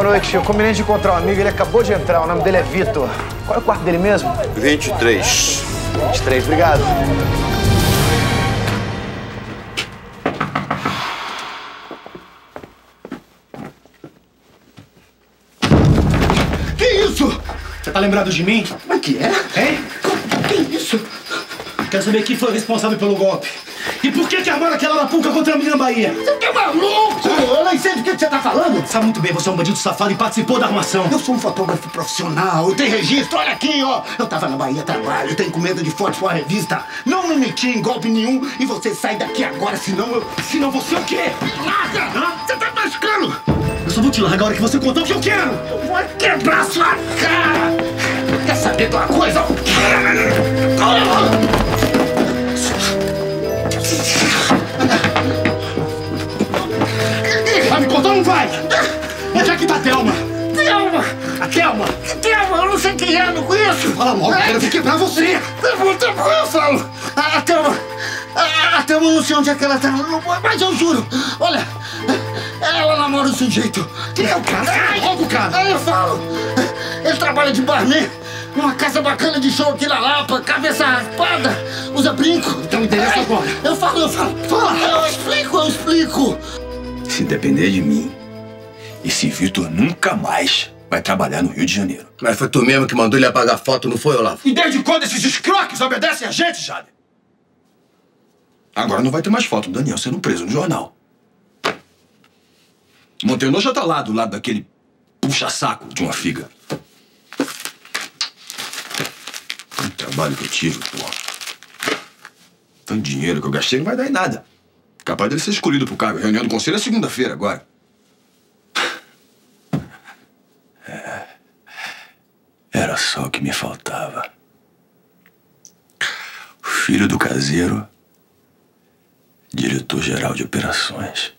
Boa noite. Eu combinei de encontrar um amigo, ele acabou de entrar. O nome dele é Vitor. Qual é o quarto dele mesmo? 23. 23, obrigado. Que isso? Você tá lembrado de mim? Como é que é? Hein? Que isso? Quero saber quem foi o responsável pelo golpe. E por que que armaram aquela lapuca contra a menina Bahia? Você tá maluco? Do que você tá falando. Sabe muito bem, você é um bandido safado e participou da armação. Eu sou um fotógrafo profissional, eu tenho registro, olha aqui, ó. Eu tava na Bahia Trabalho, tenho encomenda de fotos pra revista. Não me meti em golpe nenhum e você sai daqui agora, senão eu... Senão você é o quê? Larga! Você tá machucando! Eu só vou te largar a hora que você contar o que eu quero. Eu vou quebrar sua cara! Vai me contar ou não vai? Onde é que tá a Thelma? Thelma! A Thelma? Thelma, eu não sei quem é, não conheço! Fala logo, eu quero quebrar você. Tá bom, tá eu falo. A, a Thelma. A, a Thelma, eu não sei onde é que ela tá. Mas eu juro. Olha. Ela namora o sujeito. Quem é o cara? Ai, Logo, cara. Aí eu falo. Ele trabalha de barman. Numa casa bacana de show aqui na Lapa. Cabeça raspada. Usa brinco. Então interessa Ai, agora. Eu falo, eu falo. Fala. Eu explico, eu explico. Se depender de mim, esse Vitor nunca mais vai trabalhar no Rio de Janeiro. Mas foi tu mesmo que mandou ele apagar a foto, não foi, Olavo? E desde quando esses escroques obedecem a gente, Jader? Agora não vai ter mais foto do Daniel sendo preso no jornal. Montenor já tá lá, do lado daquele puxa-saco de uma figa. O trabalho que eu tive, pô. Tanto dinheiro que eu gastei não vai dar em nada. Capaz dele ser escolhido pro cargo. A reunião do conselho é segunda-feira agora. Era só o que me faltava. O filho do caseiro diretor-geral de operações.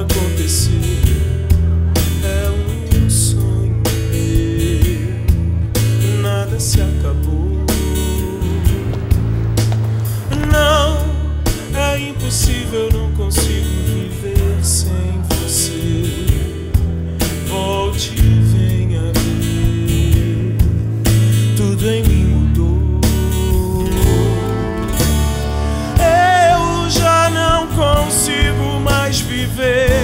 Acreditar mais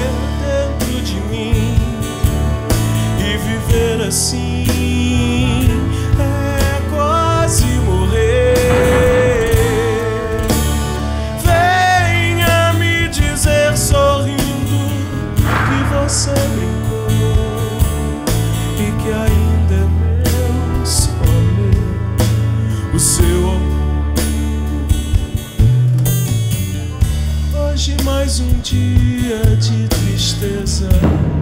dia de tristeza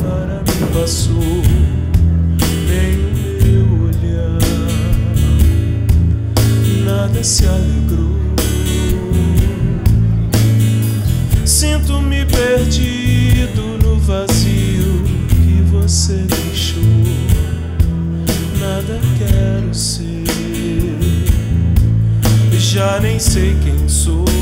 para mim passou. Nem o meu olhar, nada se alegrou. Sinto-me perdido no vazio que você deixou. Nada quero ser já nem sei quem sou.